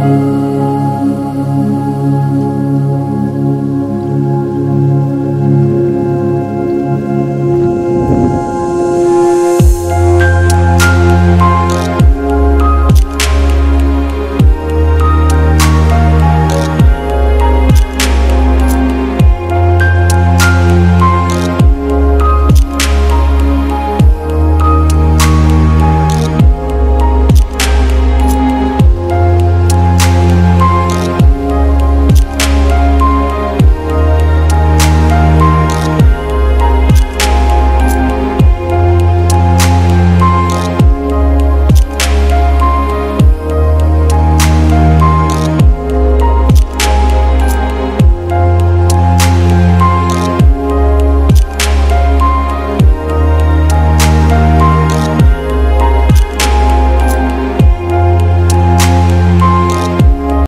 Lord.